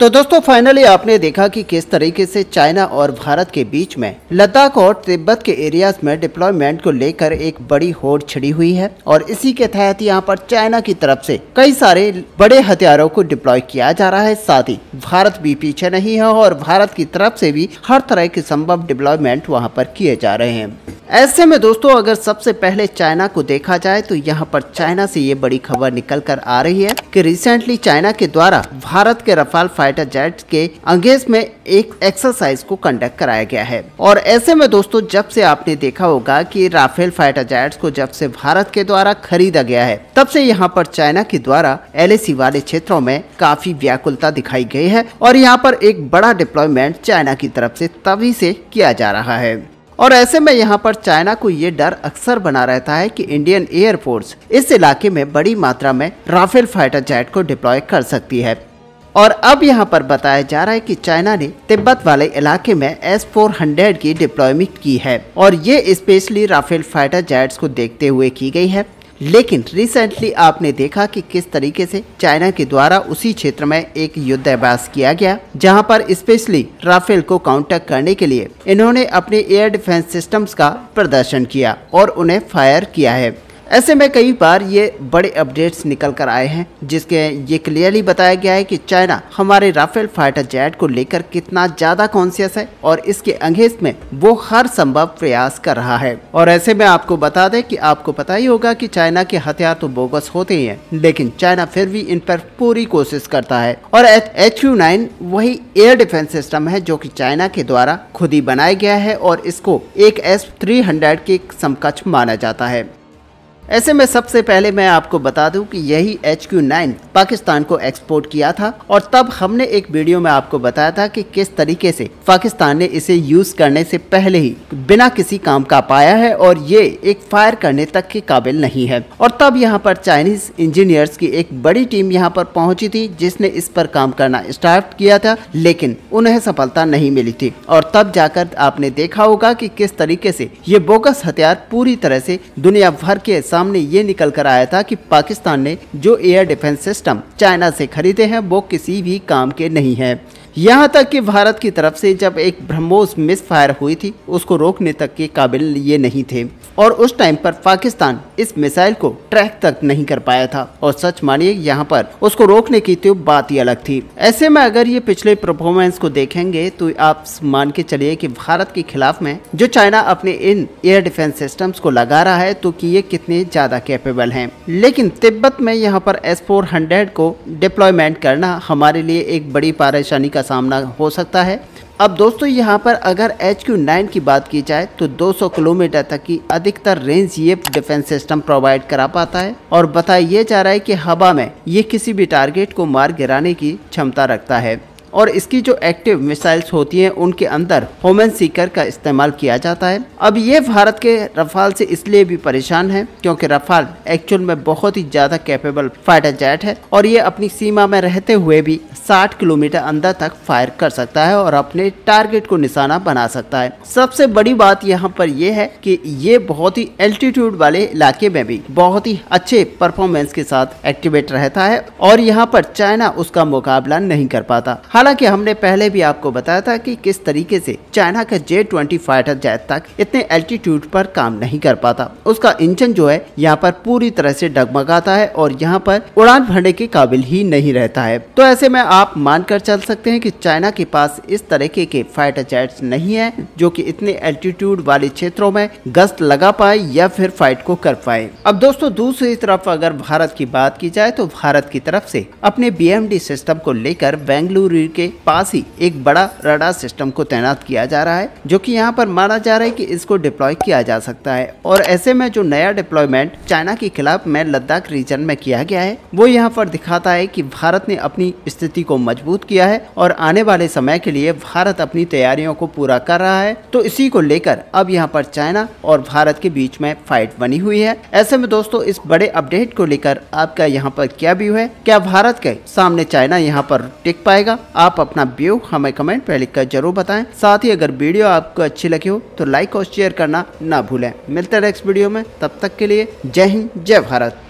तो दोस्तों फाइनली आपने देखा कि किस तरीके से चाइना और भारत के बीच में लद्दाख और तिब्बत के एरियाज़ में डिप्लॉयमेंट को लेकर एक बड़ी होड़ छिड़ी हुई है और इसी के तहत यहाँ पर चाइना की तरफ़ से कई सारे बड़े हथियारों को डिप्लॉय किया जा रहा है। साथ ही भारत भी पीछे नहीं है और भारत की तरफ़ से भी हर तरह के संभव डिप्लॉयमेंट वहाँ पर किए जा रहे हैं। ऐसे में दोस्तों, अगर सबसे पहले चाइना को देखा जाए तो यहाँ पर चाइना से ये बड़ी खबर निकल कर आ रही है कि रिसेंटली चाइना के द्वारा भारत के रफाल फाइटर जेट के अंगेज में एक एक्सरसाइज को कंडक्ट कराया गया है। और ऐसे में दोस्तों, जब से आपने देखा होगा कि राफेल फाइटर जेट्स को जब से भारत के द्वारा खरीदा गया है, तब से यहाँ पर चाइना के द्वारा एलएसी वाले क्षेत्रों में काफ़ी व्याकुलता दिखाई गई है और यहाँ पर एक बड़ा डिप्लॉयमेंट चाइना की तरफ़ से तभी से किया जा रहा है। और ऐसे में यहाँ पर चाइना को ये डर अक्सर बना रहता है कि इंडियन एयरफोर्स इस इलाके में बड़ी मात्रा में राफेल फाइटर जेट को डिप्लॉय कर सकती है। और अब यहाँ पर बताया जा रहा है कि चाइना ने तिब्बत वाले इलाके में एस फोर हंड्रेड की डिप्लॉयमेंट की है और ये स्पेशली राफेल फाइटर जेट्स को देखते हुए की गई है। लेकिन रिसेंटली आपने देखा कि किस तरीके से चाइना के द्वारा उसी क्षेत्र में एक युद्धाभ्यास किया गया, जहाँ पर स्पेशली राफेल को काउंटर करने के लिए इन्होंने अपने एयर डिफेंस सिस्टम्स का प्रदर्शन किया और उन्हें फायर किया है। ऐसे में कई बार ये बड़े अपडेट्स निकल कर आए हैं, जिसके ये क्लियरली बताया गया है कि चाइना हमारे राफेल फाइटर जेट को लेकर कितना ज़्यादा कॉन्सियस है और इसके अंगेज में वो हर संभव प्रयास कर रहा है। और ऐसे में आपको बता दें कि आपको पता ही होगा कि चाइना के हथियार तो बोगस होते ही हैं, लेकिन चाइना फिर भी इन पर पूरी कोशिश करता है। और एच यू नाइन वही एयर डिफेंस सिस्टम है जो की चाइना के द्वारा खुद ही बनाया गया है और इसको एक एस थ्री हंड्रेड के समकक्ष माना जाता है। ऐसे में सबसे पहले मैं आपको बता दूँ कि यही एच क्यू नाइन पाकिस्तान को एक्सपोर्ट किया था और तब हमने एक वीडियो में आपको बताया था कि किस तरीके से पाकिस्तान ने इसे यूज़ करने से पहले ही बिना किसी काम का पाया है और ये एक फायर करने तक के काबिल नहीं है। और तब यहाँ पर चाइनीज़ इंजीनियर्स की एक बड़ी टीम यहाँ पर पहुँची थी, जिसने इस पर काम करना स्टार्ट किया था, लेकिन उन्हें सफलता नहीं मिली थी। और तब जाकर आपने देखा होगा कि किस तरीके से ये बोगस हथियार पूरी तरह से दुनिया भर के सामने ये निकल कर आया था कि पाकिस्तान ने जो एयर डिफेंस सिस्टम चाइना से खरीदे हैं, वो किसी भी काम के नहीं है। यहाँ तक कि भारत की तरफ़ से जब एक ब्रह्मोस मिस फायर हुई थी, उसको रोकने तक के काबिल ये नहीं थे। और उस टाइम पर पाकिस्तान इस मिसाइल को ट्रैक तक नहीं कर पाया था। और सच मानिए, यहाँ पर उसको रोकने की तो बात ही अलग थी। ऐसे में अगर ये पिछले परफॉर्मेंस को देखेंगे तो आप मान के चलिए कि भारत के खिलाफ में जो चाइना अपने इन एयर डिफेंस सिस्टम्स को लगा रहा है तो कि ये कितने ज़्यादा कैपेबल हैं। लेकिन तिब्बत में यहाँ पर एस फोर हंड्रेड को डिप्लॉयमेंट करना हमारे लिए एक बड़ी परेशानी का सामना हो सकता है। अब दोस्तों, यहाँ पर अगर एच क्यू नाइन की बात की जाए तो 200 किलोमीटर तक की अधिकतर रेंज ये डिफेंस सिस्टम प्रोवाइड करा पाता है। और बताया जा रहा है कि हवा में ये किसी भी टारगेट को मार गिराने की क्षमता रखता है। और इसकी जो एक्टिव मिसाइल्स होती हैं, उनके अंदर होमन सीकर का इस्तेमाल किया जाता है। अब ये भारत के रफाल से इसलिए भी परेशान है, क्योंकि रफाल एक्चुअल में बहुत ही ज़्यादा कैपेबल फाइटर जेट है और ये अपनी सीमा में रहते हुए भी 60 किलोमीटर अंदर तक फायर कर सकता है और अपने टारगेट को निशाना बना सकता है। सबसे बड़ी बात यहाँ पर यह है कि ये बहुत ही एल्टीट्यूड वाले इलाके में भी बहुत ही अच्छे परफॉर्मेंस के साथ एक्टिवेट रहता है और यहाँ पर चाइना उसका मुकाबला नहीं कर पाता। हालाँकि हमने पहले भी आपको बताया था कि किस तरीके से चाइना का जे ट्वेंटी फाइटर जेट तक इतने एल्टीट्यूड पर काम नहीं कर पाता। उसका इंजन जो है, यहाँ पर पूरी तरह से डगमगाता है और यहाँ पर उड़ान भरने के काबिल ही नहीं रहता है। तो ऐसे में आप मानकर चल सकते हैं कि चाइना के पास इस तरीके के फाइटर जेट्स नहीं है, जो कि इतने एल्टीट्यूड वाले क्षेत्रों में गश्त लगा पाए या फिर फाइट को कर पाए। अब दोस्तों, दूसरी तरफ़ अगर भारत की बात की जाए तो भारत की तरफ़ से अपने BMD सिस्टम को लेकर बेंगलुरु के पास ही एक बड़ा रडार सिस्टम को तैनात किया जा रहा है, जो कि यहाँ पर माना जा रहा है कि इसको डिप्लॉय किया जा सकता है। और ऐसे में जो नया डिप्लॉयमेंट चाइना के खिलाफ में लद्दाख रीजन में किया गया है, वो यहाँ पर दिखाता है कि भारत ने अपनी स्थिति को मज़बूत किया है और आने वाले समय के लिए भारत अपनी तैयारियों को पूरा कर रहा है। तो इसी को लेकर अब यहाँ पर चाइना और भारत के बीच में फाइट बनी हुई है। ऐसे में दोस्तों, इस बड़े अपडेट को लेकर आपका यहाँ पर क्या व्यू है? क्या भारत के सामने चाइना यहाँ पर टिक पाएगा? आप अपना व्यू हमें कमेंट में लिखकर ज़रूर बताएँ। साथ ही अगर वीडियो आपको अच्छी लगी हो तो लाइक और शेयर करना ना भूलें। मिलते हैं नेक्स्ट वीडियो में। तब तक के लिए जय हिंद, जय भारत।